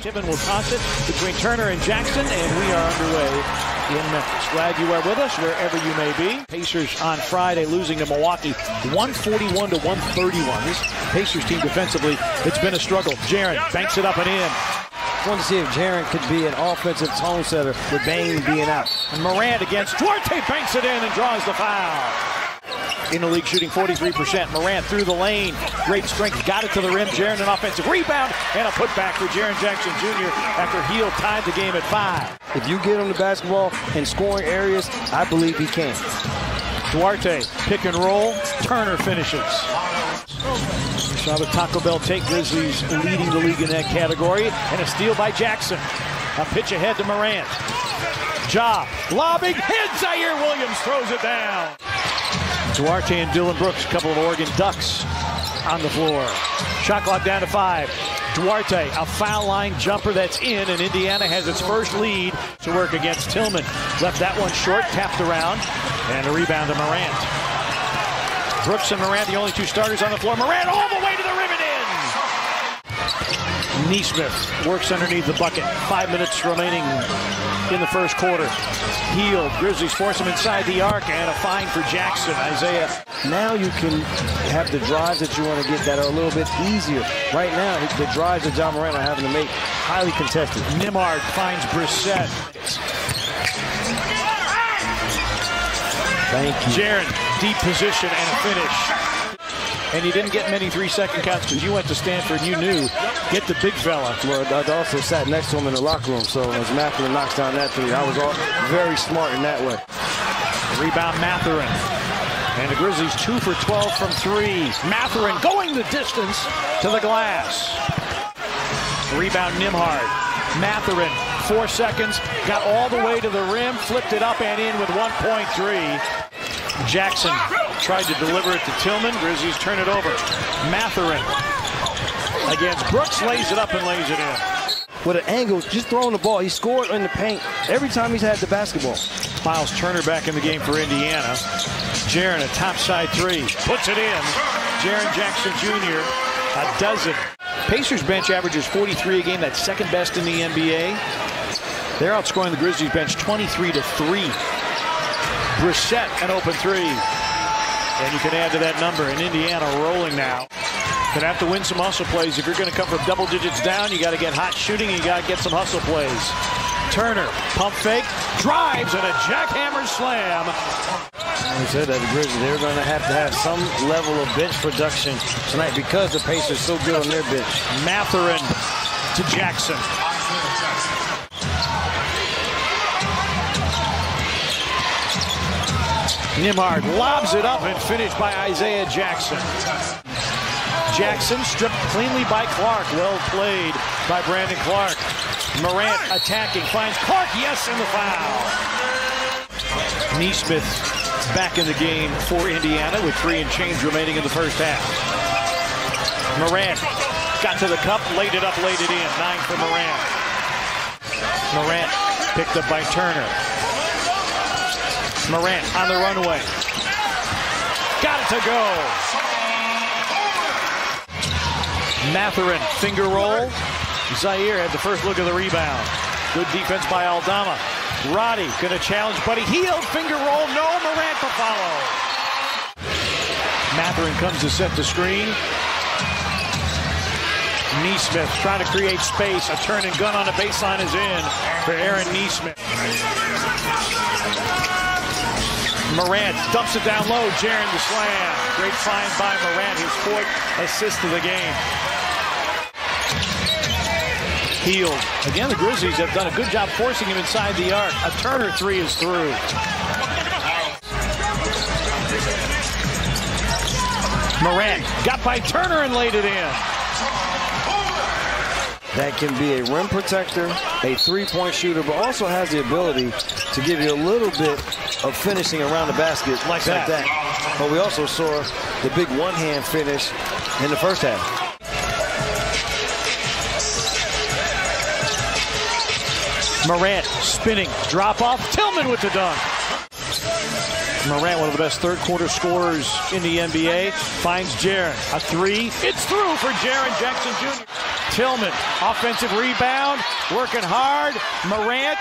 Tibbin will toss it between Turner and Jackson, and we are underway in Memphis. Glad you are with us wherever you may be. Pacers on Friday losing to Milwaukee 141 to 131. This Pacers team defensively, it's been a struggle. Jaren banks it up and in. Want to see if Jaren could be an offensive tone setter with Bane being out. And Morant against Duarte banks it in and draws the foul in the league shooting 43%. Morant through the lane. Great strength. Got it to the rim. Jaren an offensive rebound and a putback for Jaren Jackson Jr. after Hield tied the game at five. If you get him the basketball in scoring areas, I believe he can. Duarte, pick and roll. Turner finishes. Saw the Taco Bell take Grizzlies leading the league in that category. And a steal by Jackson. A pitch ahead to Morant. Ja lobbing. Hit Ziaire Williams throws it down. Duarte and Dillon Brooks, a couple of Oregon Ducks on the floor. Shot clock down to five. Duarte, a foul line jumper that's in, and Indiana has its first lead to work against Tillman. Left that one short, tapped around, and a rebound to Morant. Brooks and Morant, the only two starters on the floor. Morant all the way to the rim Nesmith works underneath the bucket. Five minutes remaining in the first quarter. Hield. Grizzlies force him inside the arc and a fine for Jackson. Isaiah. Now you can have the drives that you want to get that are a little bit easier. Right now, the drives that Ja Morant are having to make highly contested. Nembhard finds Brissett. Thank you. Jaren, deep position and a finish and you didn't get many three-second counts because you went to Stanford. You knew get the big fella. Well, I also sat next to him in the locker room, so as Mathurin knocks down that three, I was all very smart in that way. Rebound Mathurin. And the Grizzlies two for 12 from three. Mathurin going the distance to the glass. Rebound Nembhard. Mathurin, four seconds, got all the way to the rim, flipped it up and in with 1.3. Jackson tried to deliver it to Tillman. Grizzlies turn it over. Mathurin against Brooks lays it up and lays it in. With an angle, just throwing the ball. He scored in the paint every time he's had the basketball. Myles Turner back in the game for Indiana. Jaren, a topside three. Puts it in. Jaren Jackson Jr., a dozen. Pacers bench averages 43 a game. That's second best in the NBA. They're outscoring the Grizzlies bench 23 to 3. Brissett, an open three. And you can add to that number. And Indiana rolling now. Gonna have to win some hustle plays. If you're gonna come from double digits down, you gotta get hot shooting, you gotta get some hustle plays. Turner, pump fake, drives, and a jackhammer slam. I said that the Grizzlies, they're going to have to have some level of bench production tonight because the Pacers so good on their bench. Mathurin to Jackson. Nembhard lobs it up and finished by Isaiah Jackson. Jackson stripped cleanly by Clarke. Well played by Brandon Clarke. Morant attacking, finds Clarke, yes, and the foul. Nesmith back in the game for Indiana with three and change remaining in the first half. Morant got to the cup, laid it up, laid it in. Nine for Morant. Morant picked up by Turner. Morant on the runway. Got it to go. Mathurin, finger roll. Ziaire had the first look of the rebound. Good defense by Aldama. Roddy gonna challenge Buddy Hield, finger roll, no Morant to follow. Mathurin comes to set the screen. Nesmith trying to create space. A turn and gun on the baseline is in for Aaron Nesmith. Morant dumps it down low. Jaren the slam. Great find by Morant, his fourth assist of the game. Hield. Again, the Grizzlies have done a good job forcing him inside the arc. A Turner three is through. Morant got by Turner and laid it in. That can be a rim protector, a three-point shooter, but also has the ability to give you a little bit of finishing around the basket like, like that. that. But we also saw the big one-hand finish in the first half. Morant spinning, drop off, Tillman with the dunk. Morant, one of the best third quarter scorers in the NBA, finds Jaren. A three, it's through for Jaren Jackson Jr. Tillman, offensive rebound, working hard. Morant,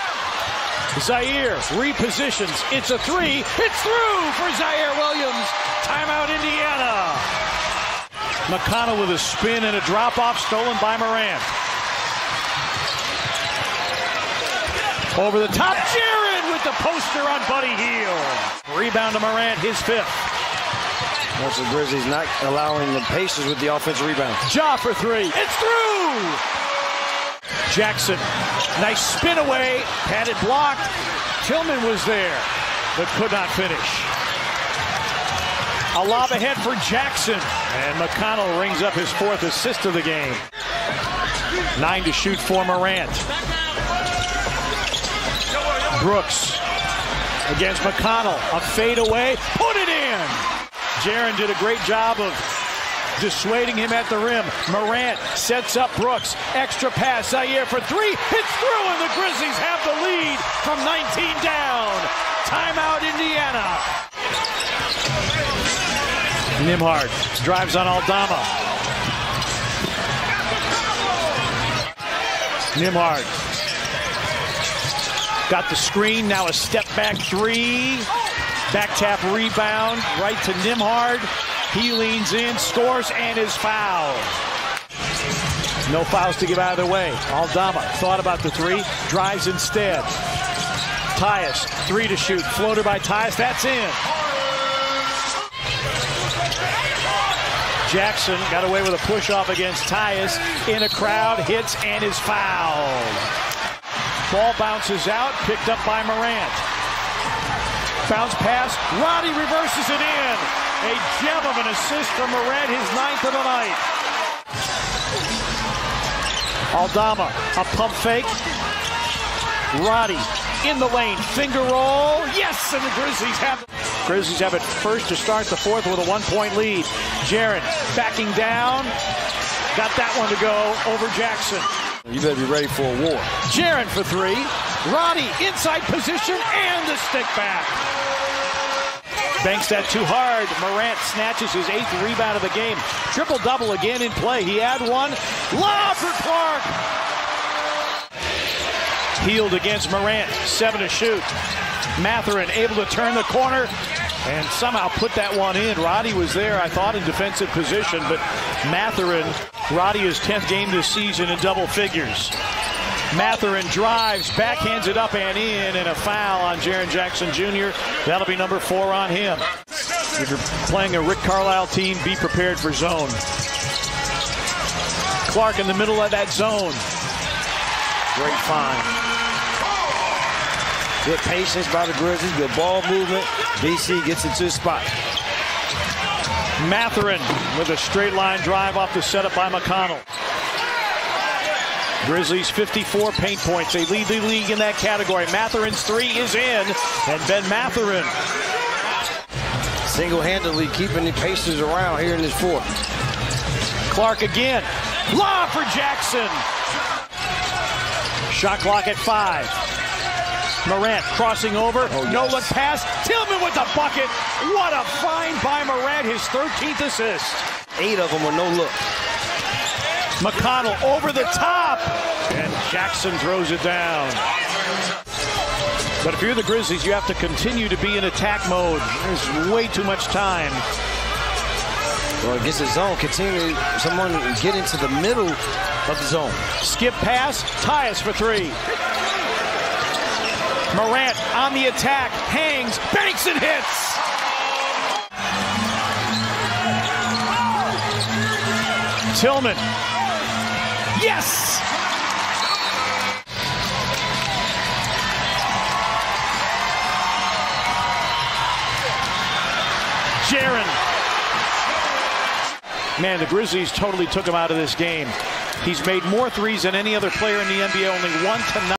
Ziaire repositions. It's a three. It's through for Ziaire Williams. Timeout, Indiana. McConnell with a spin and a drop off stolen by Morant. Over the top, Jaren with the poster on Buddy Hield. Rebound to Morant, his fifth. Once the Grizzlies not allowing the Pacers with the offensive rebound. Ja for three. It's through! Jackson, nice spin away, padded blocked. Tillman was there, but could not finish. A lob ahead for Jackson, and McConnell rings up his fourth assist of the game. Nine to shoot for Morant. Brooks against McConnell. A fade away, put it in! Jaren did a great job of dissuading him at the rim. Morant sets up Brooks. Extra pass. Ziaire for three. Hits through, and the Grizzlies have the lead from 19 down. Timeout, Indiana. Nembhard drives on Aldama. Nembhard got the screen. Now a step back three. Back tap rebound right to Nembhard. He leans in, scores, and is fouled. No fouls to give either way. Aldama thought about the three, drives instead. Tyus, three to shoot. Floater by Tyus, that's in. Jackson got away with a push off against Tyus. In a crowd, hits and is fouled. Ball bounces out, picked up by Morant. Bounce pass, Roddy reverses it in. A gem of an assist from Morant, his ninth of the night. Aldama, a pump fake. Roddy in the lane, finger roll. Yes, and the Grizzlies have Grizzlies have it first to start the fourth with a one-point lead. Jaren backing down. Got that one to go over Jackson. You better be ready for a war. Jaren for three. Roddy inside position and the stick back. Banks that too hard. Morant snatches his eighth rebound of the game. Triple double again in play. He had one. Lob for Clarke. Hield against Morant. Seven to shoot. Mathurin able to turn the corner and somehow put that one in. Roddy was there, I thought, in defensive position, but Mathurin, Roddy is 10th game this season in double figures. Mathurin drives, backhands it up and in, and a foul on Jaren Jackson Jr. That'll be number four on him. If you're playing a Rick Carlisle team, be prepared for zone. Clarke in the middle of that zone. Great find. Good patience by the Grizzlies, good ball movement. DC gets into his spot. Mathurin with a straight line drive off the setup by McConnell. Grizzlies 54 paint points. They lead the league in that category. Mathurin's three is in, and Ben Mathurin. Single-handedly keeping the Pacers around here in this fourth. Clarke again. Lob for Jackson. Shot clock at five. Morant crossing over. Oh, yes. No look pass. Tillman with the bucket. What a find by Morant. His 13th assist. Eight of them were no look. McConnell over the top. And Jackson throws it down. But if you're the Grizzlies, you have to continue to be in attack mode. There's way too much time. Well, against the zone, continue someone get into the middle of the zone. Skip pass. Tyus for three. Morant on the attack. Hangs. Banks and hits. Tillman. Yes! Jaren. Man, the Grizzlies totally took him out of this game. He's made more threes than any other player in the NBA, only one to nine.